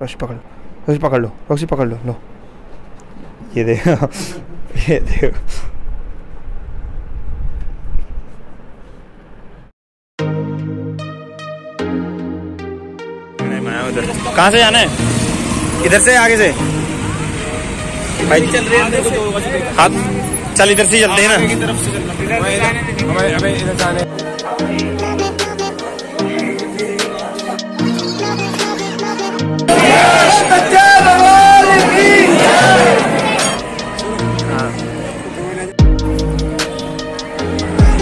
Roxy पकड़ लो Roxy पकड़ लो Roxy पकड़ लो लो। ये देखो ये देखो उधर कहाँ से जाना है? इधर से आगे से? भाई चल रहे हैं हाँ चल इधर से चलते हैं। ना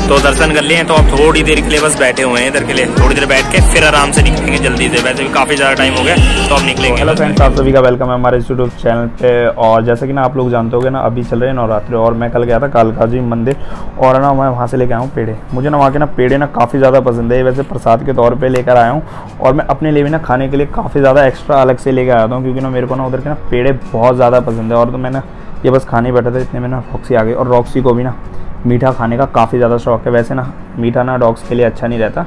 तो दर्शन कर लिए हैं तो अब थोड़ी देर के लिए बस बैठे हुए हैं इधर के लिए। थोड़ी देर बैठ के फिर आराम से निकलेंगे जल्दी से। वैसे भी काफ़ी ज़्यादा टाइम हो गया तो अब निकलेंगे। हेलो फ्रेंड्स आप सभी का वेलकम है हमारे यूट्यूब चैनल पे। और जैसे कि ना आप लोग जानते होगे ना, अभी चल रहे हैं नवरात्रि। और मैं कल गया था कालका जी मंदिर, और ना मैं वहाँ से लेकर आया हूँ पेड़े। मुझे ना वहाँ के ना पेड़े ना काफ़ी ज़्यादा पसंद है। वैसे प्रसाद के तौर पर लेकर आया हूँ, और मैं अपने लिए भी ना खाने के लिए काफ़ी ज़्यादा एक्स्ट्रा अलग से लेकर आया था, क्योंकि ना मेरे को ना उधर के ना पेड़े बहुत ज़्यादा पसंद है। और तो मैंने ये बस खाने ही बैठा था, इतने में ना रॉक्सी आ गई। और रॉक्सी को भी ना मीठा खाने का काफ़ी ज़्यादा शौक है। वैसे ना, मीठा ना डॉग्स के लिए अच्छा नहीं रहता।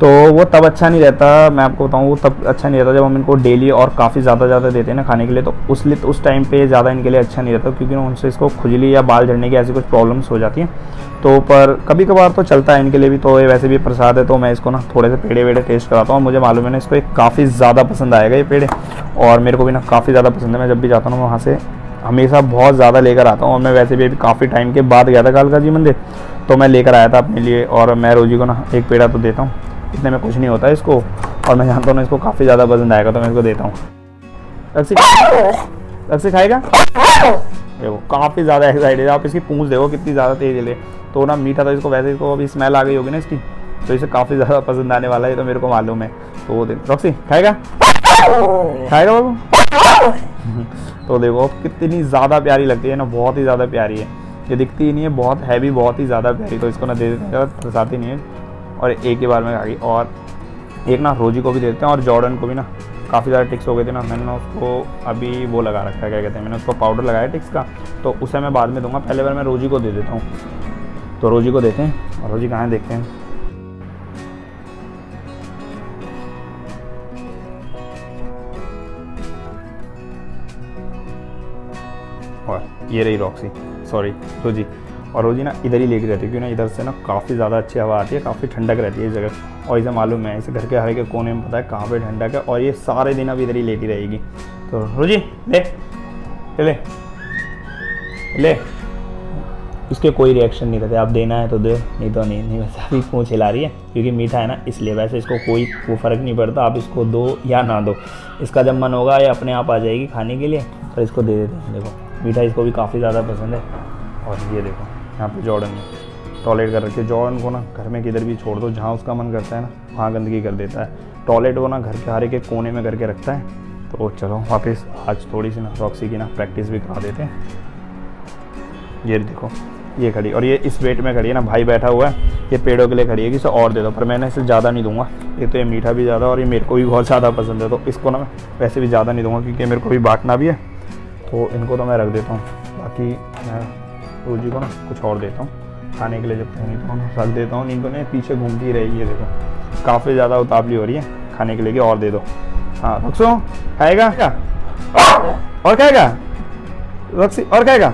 तो वो तब अच्छा नहीं रहता, मैं आपको बताऊँ, वो तब अच्छा नहीं रहता जब हम इनको डेली और काफ़ी ज़्यादा ज़्यादा देते हैं ना खाने के लिए तो उस लिए, उस टाइम पे ज़्यादा इनके लिए अच्छा नहीं रहता, क्योंकि ना उनसे इसको खुजली या बाल झड़ने की ऐसी कुछ प्रॉब्लम्स हो जाती हैं। तो पर कभी कभार तो चलता है इनके लिए भी तो ये वैसे भी प्रसाद है तो मैं इसको ना थोड़े से पेड़े वेड़े टेस्ट कराता हूँ। मुझे मालूम है ना, इसको एक काफ़ी ज़्यादा पसंद आएगा ये पेड़े, और मेरे को भी ना काफ़ी ज़्यादा पसंद है। मैं जब भी जाता हूँ वहाँ से हमेशा बहुत ज़्यादा लेकर आता हूँ और मैं वैसे भी अभी काफ़ी टाइम के बाद गया था कालका जी मंदिर तो मैं लेकर आया था अपने लिए और मैं रोजी को ना एक पेड़ा तो देता हूँ, इतने में कुछ नहीं होता इसको और मैं जानता हूँ ना इसको काफ़ी ज़्यादा पसंद आएगा तो मैं इसको देता हूँ। रक्सी रक्सी खाएगा? देखो, काफ़ी ज़्यादा एक्साइटेड है, आप इसकी पूंछ देखो कितनी ज़्यादा तेज ले। तो ना मीठा था इसको, वैसे इसको अभी स्मेल आ गई होगी ना इसकी तो इसे काफ़ी ज़्यादा पसंद आने वाला है तो मेरे को मालूम है। तो वो दे रॉक्सी, खाएगा? खाएगा बाबू? तो देखो कितनी ज़्यादा प्यारी लगती है ना, बहुत ही ज़्यादा प्यारी है। ये दिखती ही नहीं है, बहुत हैवी बहुत ही ज़्यादा प्यारी तो इसको ना दे देते हैं, फंसाती नहीं है। और एक ही बार में खा गई और एक ना रोजी को भी देते हैं, और जॉर्डन को भी ना, काफ़ी ज़्यादा टिक्स हो गए थे ना, मैंने ना उसको अभी वो लगा रखा है, क्या कहते हैं, मैंने उसको पाउडर लगाया टिक्स का तो उसे मैं बाद में दूँगा, पहले बार मैं रोजी को दे देता हूँ। तो रोजी को देते हैं, और रोजी कहाँ देखते हैं। ये रही रॉक्सी सॉरी रोजी और रोजी ना इधर ही लेके रहती है क्योंकि ना इधर से ना काफ़ी ज़्यादा अच्छी हवा आती है, काफ़ी ठंडक रहती है इस जगह। और इसे मालूम है, इसे घर के हर के कोने में पता है कहाँ पे ठंडक है, और ये सारे दिन अब इधर ही लेटी रहेगी। तो रोजी ले ले ले इसके कोई रिएक्शन नहीं करते आप देना है तो दे, नहीं तो नहीं नहीं वैसे अभी पूछ हिला रही है, क्योंकि मीठा है ना, इसलिए वैसे इसको कोई, वो फ़र्क नहीं पड़ता, आप इसको दो या ना दो। इसका जब मन होगा, ये अपने आप आ जाएगी खाने के लिए तो इसको दे देते हैं, देखो। मीठा इसको भी काफ़ी ज़्यादा पसंद है। और ये देखो, यहाँ पे जॉर्डन में टॉयलेट कर रखे जॉर्डन को ना घर में किधर भी छोड़ दो, जहाँ उसका मन करता है ना, वहाँ गंदगी कर देता है। टॉयलेट वो ना घर के हर एक कोने में करके रखता है। तो चलो, वापस आज थोड़ी सी ना रॉक्सी की ना प्रैक्टिस भी करा देते हैं। ये देखो, ये खड़ी, और ये इस वेट में खड़ी है ना, भाई बैठा हुआ है। ये पेड़ों के लिए खड़ी है कि इसे और दे दो, पर मैंने इसे ज़्यादा नहीं दूँगा। ये तो ये मीठा भी ज़्यादा, और ये मेरे को भी बहुत ज़्यादा पसंद है। तो इसको ना मैं वैसे भी ज़्यादा नहीं दूँगा, क्योंकि मेरे को भी बांटना भी है। तो इनको तो मैं रख देता हूँ। बाकी मैं रोजी को ना कुछ और देता हूँ। खाने के लिए जब तक नहीं तो रख देता हूँ। तो नहीं पीछे घूमती रहेगी ये देखो। काफ़ी ज़्यादा उतावली हो रही है। खाने के लिए और दे दो। हाँ रक्सो, खाएगा क्या? और खाएगा? रक्सी, और खाएगा?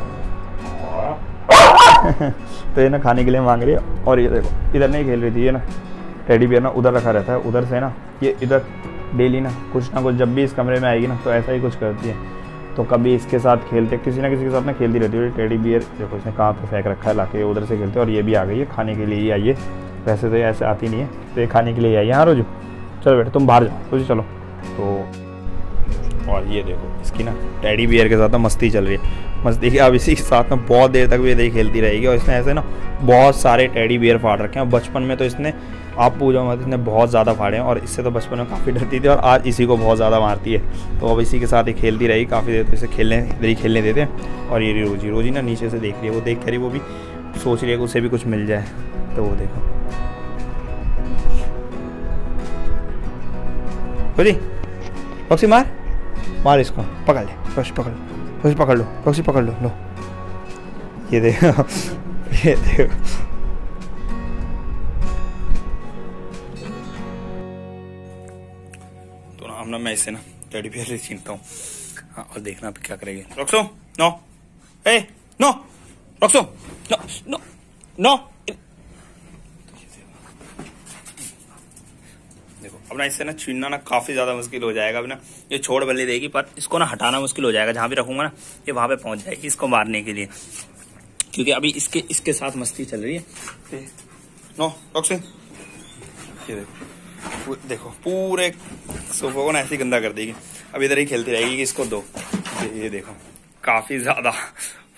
तो ये ना खाने के लिए मांग रही है। और ये देखो, इधर नहीं खेल रही थी ये ना। टेडी बियर ना उधर रखा रहता है। उधर से ना, ये इधर डेली ना कुछ ना कुछ जब भी इस कमरे में आएगी ना तो ऐसा ही कुछ करती है। तो कभी इसके साथ खेलते, किसी ना किसी के साथ ना खेलती रहती है। टेडी बियर, देखो इसने कहाँ पे फेंक रखा है, लाके उधर से खेलते और ये भी आ गई है, खाने के लिए ही आइए वैसे तो ऐसे आती नहीं है तो ये खाने के लिए है। हाँ रोजू, चलो बेटे, तुम बाहर जाओ, रोजू चलो। तो और ये देखो, इसकी ना टेडी बियर के साथ ना मस्ती चल रही है। मस्ती की अब इसी के साथ ना बहुत देर तक भी खेलती रहेगी और इसने ऐसे ना बहुत सारे टेडी बियर फाड़ रखे हैं। बचपन में तो इसने, आप पूछो मत, इसने बहुत ज़्यादा फाड़े हैं और इससे तो बचपन में काफ़ी डरती थी और आज इसी को बहुत ज़्यादा मारती है। तो अब इसी के साथ ही खेलती रही काफ़ी देर तो इसे खेलने इधर ही खेलने देते हैं। और ये रोजी रोजी ना नीचे से देख रही है, वो देख कर वो भी सोच रही है कि उसे भी कुछ मिल जाए। तो वो देखो। रोजी रॉक्सी मार? मार इसको, पकड़ ले रॉक्सी पकड़ रॉक्सी पकड़ लो रॉक्सी पकड़ लो लो ये देखो ये देखो तो ना हम ना मैं इसे ना टेडी बियर ही छीनता हूँ हाँ और देखना अभी क्या करेगी Roxo no a no Roxo no no no देखो, अब ना इससे ना छीनना ना काफ़ी ज़्यादा मुश्किल हो जाएगा। अभी ना ये छोड़ बल्ली देगी, पर इसको ना हटाना मुश्किल हो जाएगा। जहाँ भी रखूँगा ना, ये वहाँ पे पहुँच जाएगी इसको मारने के लिए। क्योंकि अभी इसके इसके साथ मस्ती चल रही है। नो ये देखो देखो, पूरे सोफा को ना ऐसे गंदा कर देगी। अब इधर ही खेलती रहेगी इसको दो। ये देखो, काफ़ी ज़्यादा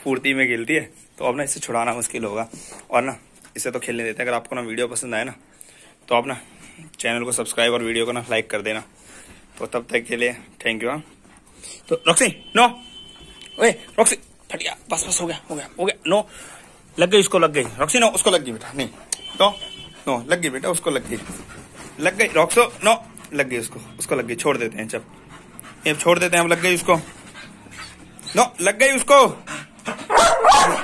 फुर्ती में खेलती है। तो अब ना इसे छुड़ाना मुश्किल होगा। और ना, इसे तो खेलने देते हैं। अगर आपको ना वीडियो पसंद आए ना तो आप ना चैनल को सब्सक्राइब और वीडियो को ना लाइक कर देना। तो तब तक के लिए थैंक यू हाँ। तो रॉक्सी नो ओए रॉक्सी फटिया, बस बस, हो गया हो गया हो गया नो लग गई, उसको लग गई। रॉक्सी नो उसको लग गई बेटा, नहीं। तो नो लग गई बेटा, उसको लग गई। लग गई रॉक्सो नो लग गई उसको उसको लग गई, छोड़ देते हैं जब ये छोड़ देते हैं, अब लग गई उसको। नो लग गई उसको।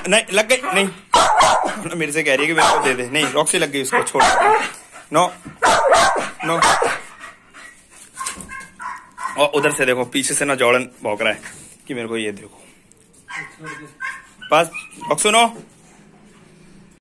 नहीं, लग गई, नहीं। मेरे से कह रही है कि मेरे को दे दे। नहीं रॉक्सी लग गई उसको, छोड़ नो नो और उधर से देखो पीछे से ना जॉर्डन भौंक रहा है। कि मेरे को ये देखो। बस सुनो। नो